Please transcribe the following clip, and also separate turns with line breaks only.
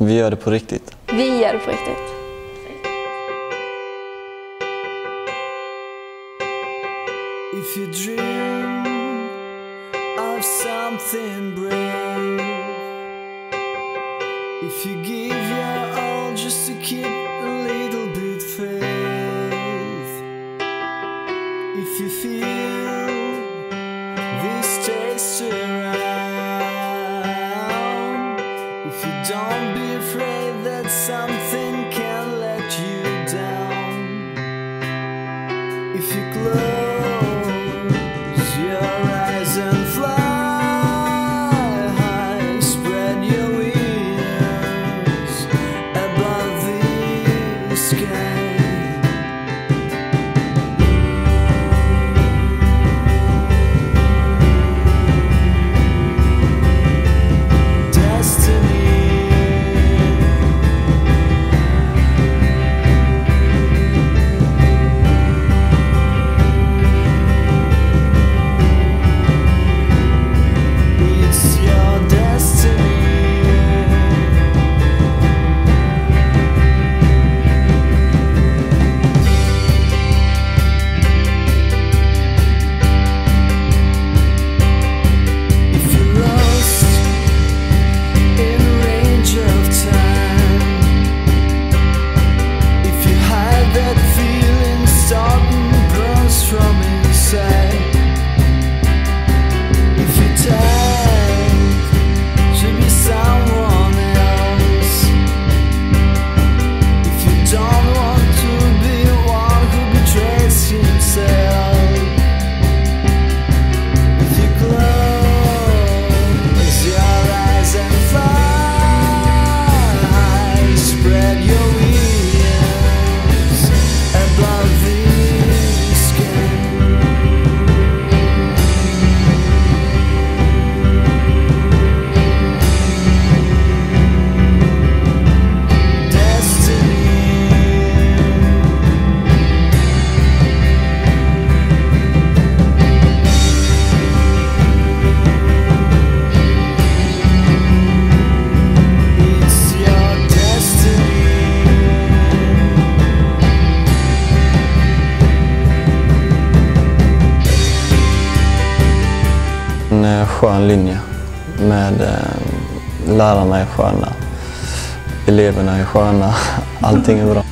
Vi gör det på riktigt.
Vi gör det på riktigt.
If you dream of something brave, if you give your all just to keep a little bit faith, if you feel around.
Skön linje med eh, lärarna är sköna, eleverna är sköna, allting är bra.